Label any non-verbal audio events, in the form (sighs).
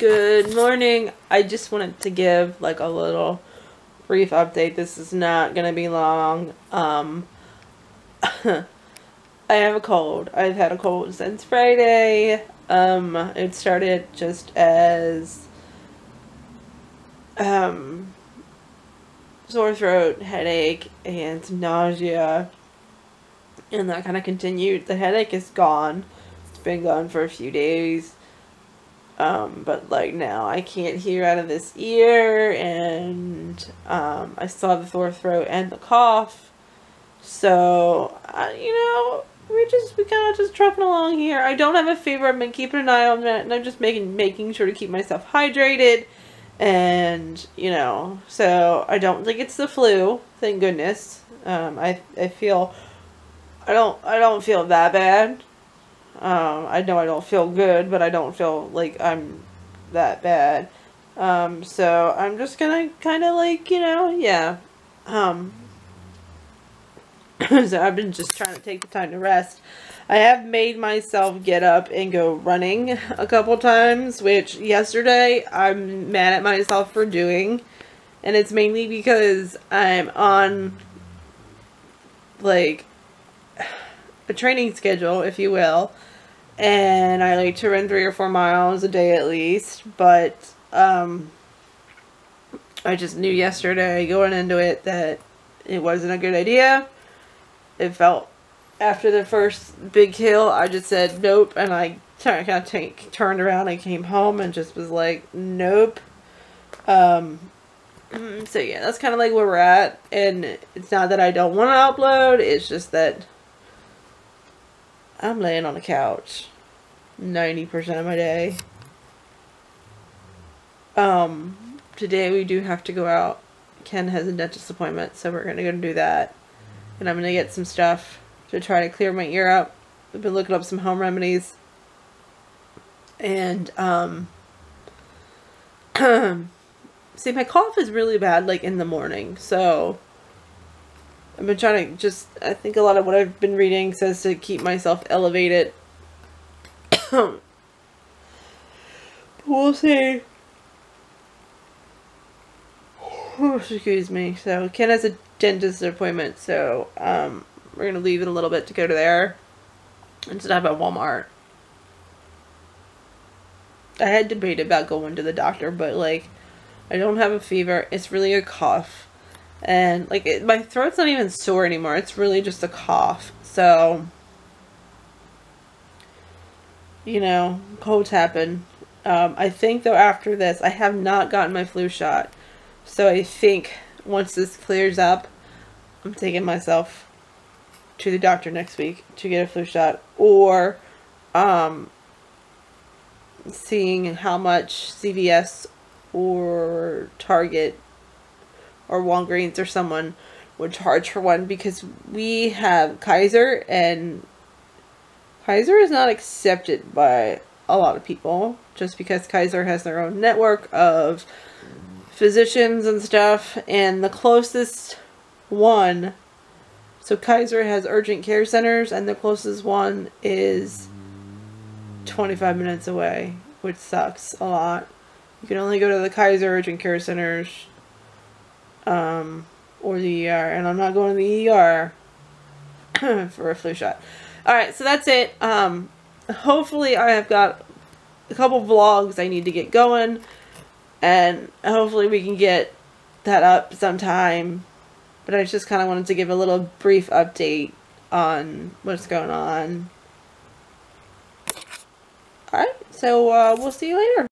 Good morning. I just wanted to give like a little brief update. This is not going to be long. Um (laughs) I have a cold. I've had a cold since Friday. Um it started just as um sore throat, headache, and nausea. And that kind of continued. The headache is gone. It's been gone for a few days. Um, but like now I can't hear out of this ear and um, I still have the sore throat and the cough. So, uh, you know, we're just, we kind of just trucking along here. I don't have a fever. I've been keeping an eye on it and I'm just making, making sure to keep myself hydrated and you know so i don't think it's the flu thank goodness um, i i feel i don't i don't feel that bad um, i know i don't feel good but i don't feel like i'm that bad um, so i'm just gonna kind of like you know yeah um (clears throat) so i've been just trying to take the time to rest I have made myself get up and go running a couple times, which yesterday I'm mad at myself for doing. And it's mainly because I'm on, like, (sighs) a training schedule, if you will. And I like to run three or four miles a day at least. But, um, I just knew yesterday going into it that it wasn't a good idea. It felt after the first big hill, I just said nope, and I kind of take, turned around and came home and just was like nope. Um, so yeah, that's kind of like where we're at, and it's not that I don't want to upload, it's just that I'm laying on the couch 90% of my day. Um, today we do have to go out. Ken has a dentist appointment, so we're going to go do that. And I'm going to get some stuff to try to clear my ear up. I've been looking up some home remedies. And, um, (clears throat) see, my cough is really bad, like, in the morning. So, I've been trying to just, I think a lot of what I've been reading says to keep myself elevated. (coughs) we'll see. Oh, (coughs) excuse me. So, Ken has a dentist appointment, so, um, we're going to leave it a little bit to go to there instead of at Walmart. I had debated about going to the doctor, but like, I don't have a fever. It's really a cough. And like, it, my throat's not even sore anymore. It's really just a cough. So, you know, colds happen. Um, I think though after this, I have not gotten my flu shot. So I think once this clears up, I'm taking myself to the doctor next week to get a flu shot or um, seeing how much CVS or Target or Walgreens or someone would charge for one because we have Kaiser and Kaiser is not accepted by a lot of people just because Kaiser has their own network of physicians and stuff and the closest one so Kaiser has urgent care centers, and the closest one is 25 minutes away, which sucks a lot. You can only go to the Kaiser urgent care centers um, or the ER, and I'm not going to the ER (clears throat) for a flu shot. Alright, so that's it. Um, hopefully I have got a couple vlogs I need to get going, and hopefully we can get that up sometime but I just kind of wanted to give a little brief update on what's going on. Alright, so uh, we'll see you later.